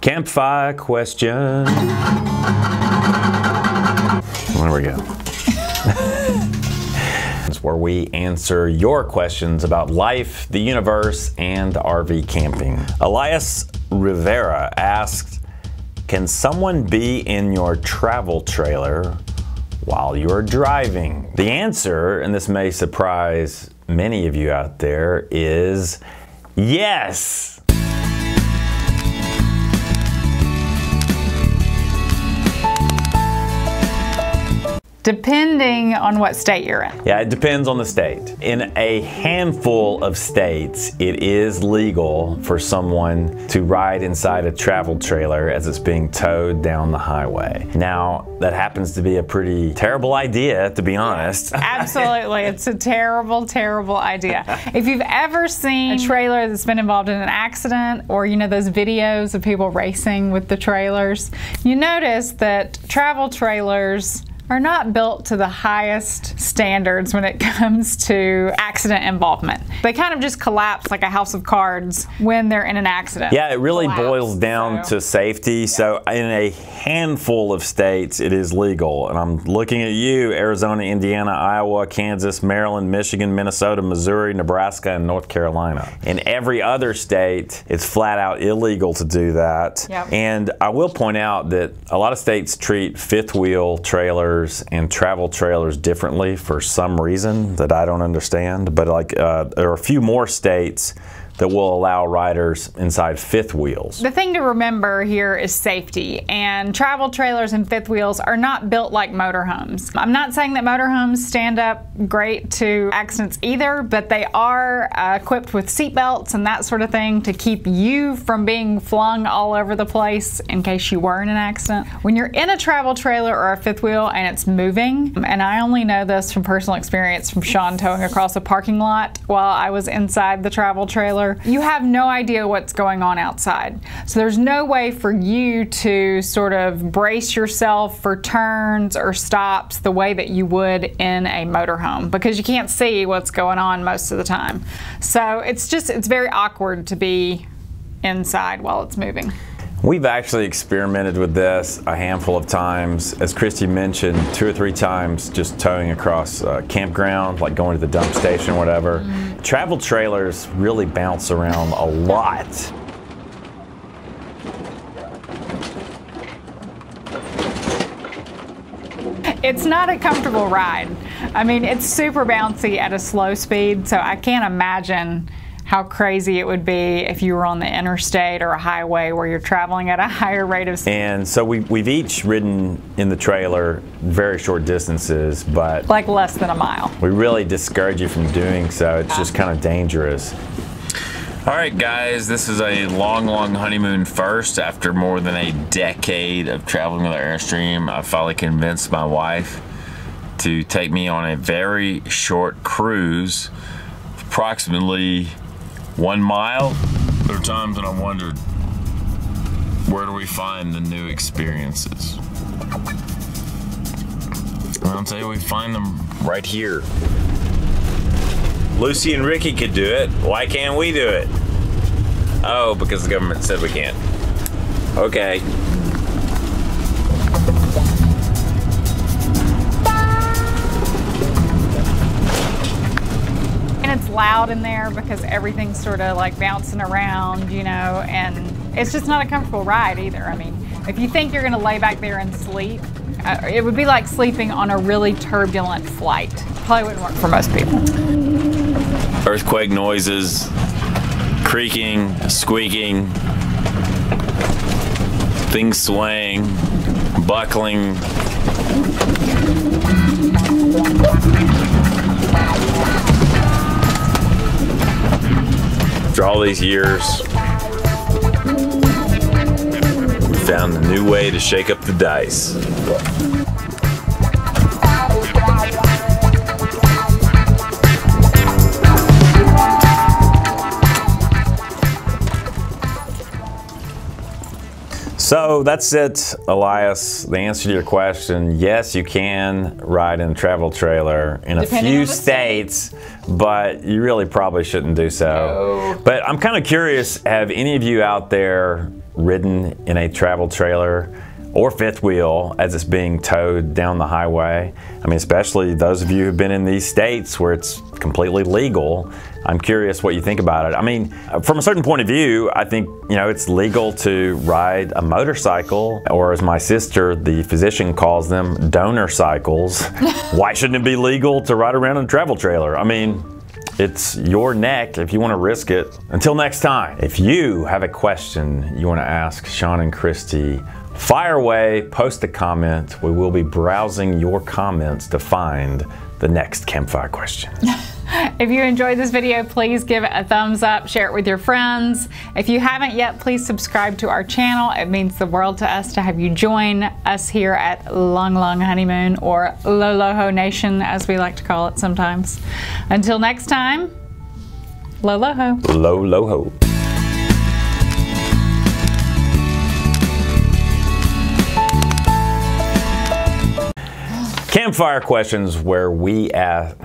Campfire question. There we go. It's where we answer your questions about life, the universe, and RV camping. Elias Rivera asked, can someone be in your travel trailer while you're driving? The answer, and this may surprise many of you out there, is yes. Depending on what state you're in. Yeah, it depends on the state. In a handful of states, it is legal for someone to ride inside a travel trailer as it's being towed down the highway. Now, that happens to be a pretty terrible idea, to be honest. Absolutely. It's a terrible, terrible idea. If you've ever seen a trailer that's been involved in an accident or, you know, those videos of people racing with the trailers, you notice that travel trailers are not built to the highest standards when it comes to accident involvement. They kind of just collapse like a house of cards when they're in an accident. Yeah, it really Collapse, boils down so. to safety. So, in a handful of states, it is legal. And I'm looking at you Arizona, Indiana, Iowa, Kansas, Maryland, Michigan, Minnesota, Missouri, Nebraska, and North Carolina. In every other state, it's flat out illegal to do that. Yep. And I will point out that a lot of states treat fifth wheel trailers and travel trailers differently for some reason that I don't understand. But like, uh, there are a few more states that will allow riders inside fifth wheels. The thing to remember here is safety, and travel trailers and fifth wheels are not built like motorhomes. I'm not saying that motorhomes stand up great to accidents either, but they are uh, equipped with seat belts and that sort of thing to keep you from being flung all over the place in case you were in an accident. When you're in a travel trailer or a fifth wheel and it's moving, and I only know this from personal experience from Sean towing across a parking lot while I was inside the travel trailer, you have no idea what's going on outside. So there's no way for you to sort of brace yourself for turns or stops the way that you would in a motorhome because you can't see what's going on most of the time. So it's just, it's very awkward to be inside while it's moving. We've actually experimented with this a handful of times. As Christy mentioned, two or three times just towing across a campground, like going to the dump station or whatever. Mm-hmm. Travel trailers really bounce around a lot. It's not a comfortable ride. I mean, it's super bouncy at a slow speed, so I can't imagine how crazy it would be if you were on the interstate or a highway where you're traveling at a higher rate of speed. And so we, we've each ridden in the trailer very short distances, but Like less than a mile. we really discourage you from doing so. It's just kind of dangerous. All right, guys, this is a long, long honeymoon first. After more than a decade of traveling with Airstream, I finally convinced my wife to take me on a very short cruise, approximately one mile. There are times when I wondered, where do we find the new experiences? And I'll tell you, we find them right here. Lucy and Ricky could do it. Why can't we do it? Oh, because the government said we can't. Okay. Loud in there because everything's sort of like bouncing around, you know, and it's just not a comfortable ride either. I mean, if you think you're going to lay back there and sleep, uh, it would be like sleeping on a really turbulent flight. Probably wouldn't work for most people. Earthquake noises, creaking, squeaking, things swaying, buckling. After all these years, we found a new way to shake up the dice. So that's it, Elias. The answer to your question yes, you can ride in a travel trailer in a few the state. states, but you really probably shouldn't do so. But I'm kind of curious have any of you out there ridden in a travel trailer or fifth wheel as it's being towed down the highway. I mean, especially those of you who've been in these states where it's completely legal. I'm curious what you think about it. I mean, from a certain point of view, I think, you know, it's legal to ride a motorcycle, or as my sister, the physician, calls them, donor cycles. Why shouldn't it be legal to ride around in a travel trailer? I mean, it's your neck if you want to risk it. Until next time, if you have a question you want to ask Sean and Christy, fire away, post a comment. We will be browsing your comments to find the next campfire question. If you enjoyed this video, please give it a thumbs up, share it with your friends. If you haven't yet, please subscribe to our channel. It means the world to us to have you join us here at Long Long Honeymoon or Loloho Nation, as we like to call it sometimes. Until next time, Loloho. Low, low, ho. Campfire questions where we ask.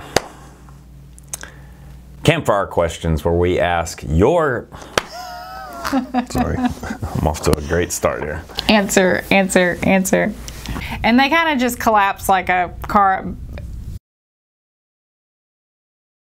Campfire questions where we ask your. Sorry, I'm off to a great start here. Answer, answer, answer. And they kind of just collapse like a car